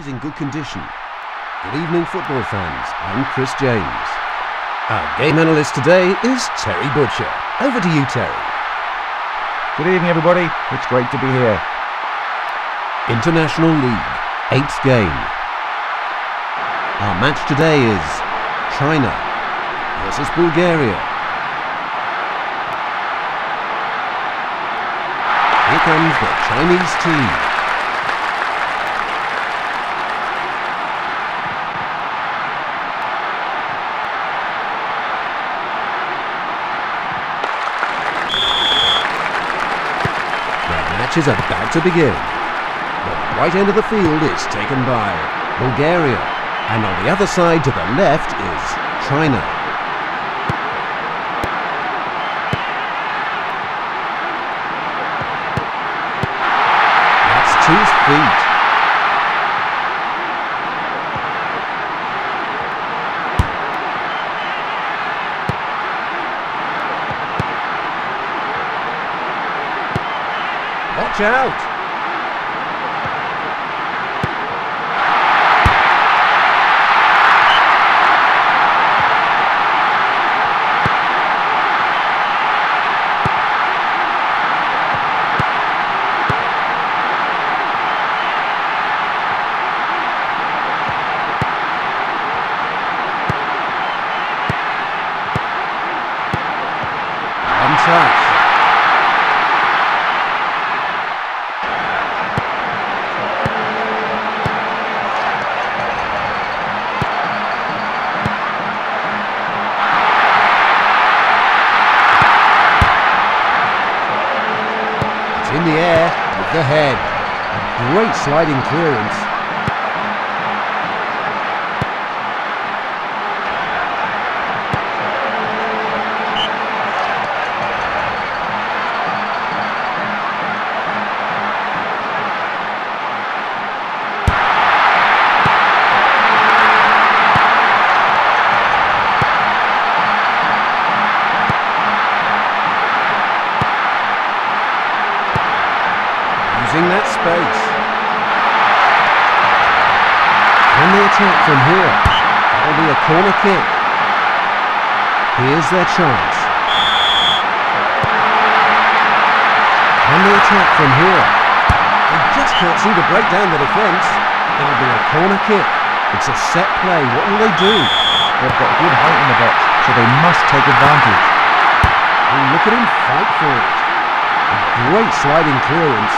pitch is in good condition. Good evening, football fans. I'm Chris James. Our game analyst today is Terry Butcher. Over to you, Terry. Good evening, everybody. It's great to be here. International League, eighth game. Our match today is China versus Bulgaria. Here comes the Chinese team. Match is about to begin. The right end of the field is taken by Bulgaria, and on the other side to the left is China. That's two feet. Watch out! Touch. In the air with the head. A great sliding clearance. Corner kick. Here's their chance. Can they attack from here? They just can't seem to break down the defence. It'll be a corner kick. It's a set play. What will they do? They've got good height in the box, so they must take advantage. And look at him fight for it. A great sliding clearance.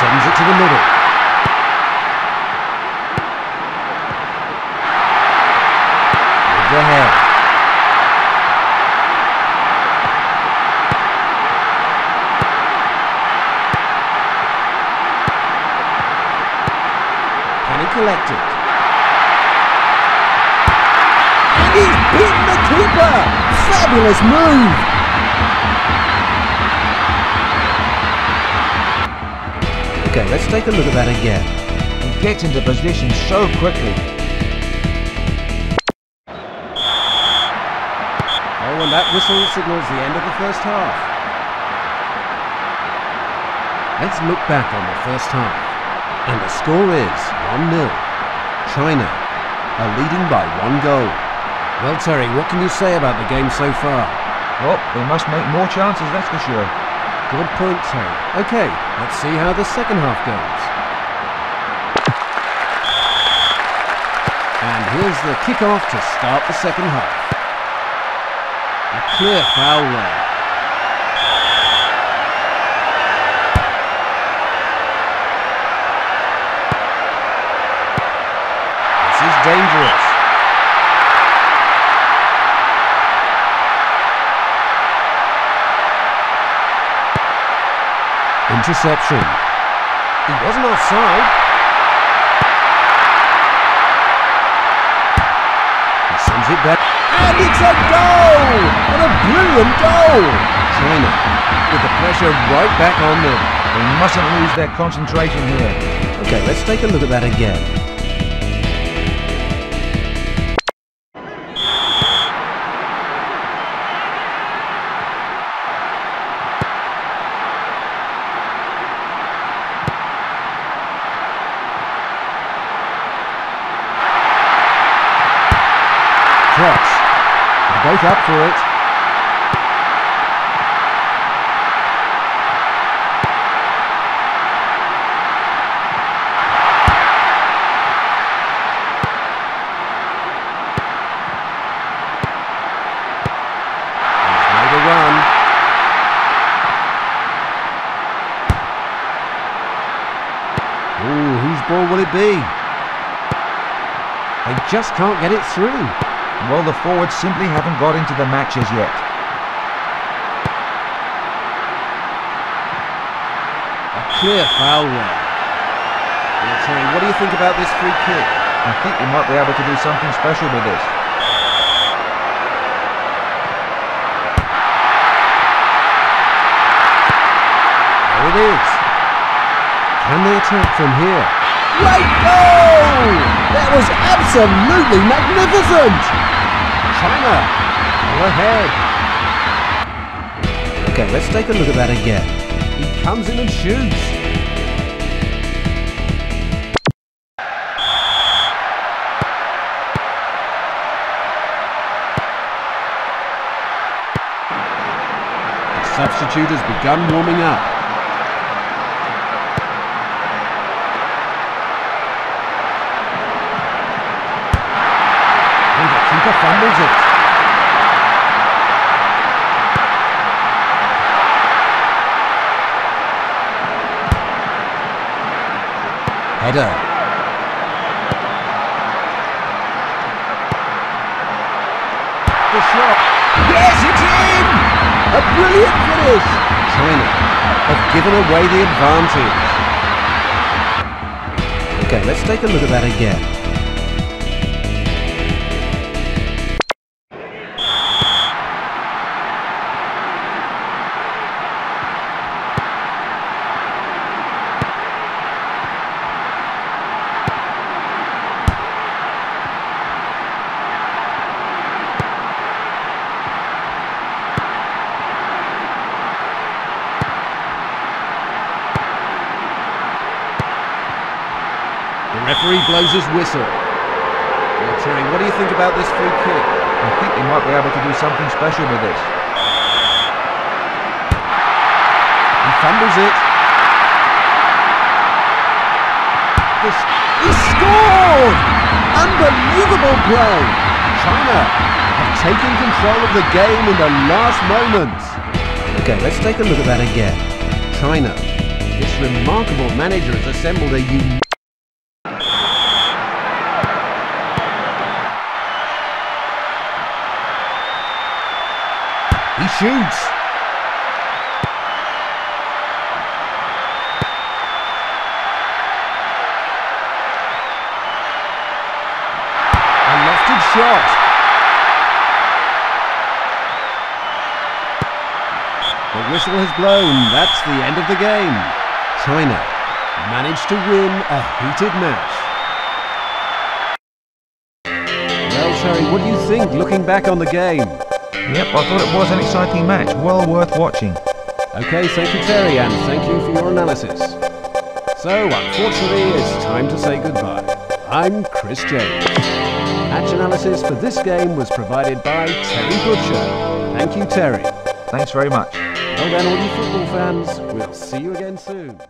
Sends it to the middle. With the head. Can he collect it? And the keeper! Fabulous move! Okay, let's take a look at that again. He gets into position so quickly. Oh, and that whistle signals the end of the first half. Let's look back on the first half. And the score is 1-0. China are leading by one goal. Well, Terry, what can you say about the game so far? Well, they must make more chances, that's for sure. Good point, Terry. Okay, let's see how the second half goes. And here's the kick-off to start the second half. A clear foul there. This is dangerous. Interception. He wasn't offside. He sends it back. And it's a goal! What a brilliant goal! China with the pressure right back on them. They mustn't lose their concentration here. Okay, let's take a look at that again. They're up for it. Ooh, whose ball will it be? They just can't get it through. Well, the forwards simply haven't got into the matches yet. A clear foul there. Well, Terry, what do you think about this free kick? I think we might be able to do something special with this. There it is. Can they attack from here? Great goal! That was absolutely magnificent! China, go ahead. Okay, let's take a look at that again. He comes in and shoots. Substitute has begun warming up. And the keeper fumbles it. Header. The shot. Yes, it's in! A brilliant finish! China have given away the advantage. Okay, let's take a look at that again. Referee blows his whistle. Well, Terry, what do you think about this free kick? I think they might be able to do something special with this. He fumbles it. The sh- he scored! Unbelievable play! China have taken control of the game in the last moments. Okay, let's take a look at that again. China. This remarkable manager has assembled a unique. Shoots. A lofted shot. The whistle has blown. That's the end of the game. China managed to win a heated match. Well, Terry, what do you think looking back on the game? Yep, I thought it was an exciting match. Well worth watching. Okay, thank you, Terry, and thank you for your analysis. So, unfortunately, it's time to say goodbye. I'm Chris James. Match analysis for this game was provided by Terry Butcher. Thank you, Terry. Thanks very much. Well then, all you football fans, we'll see you again soon.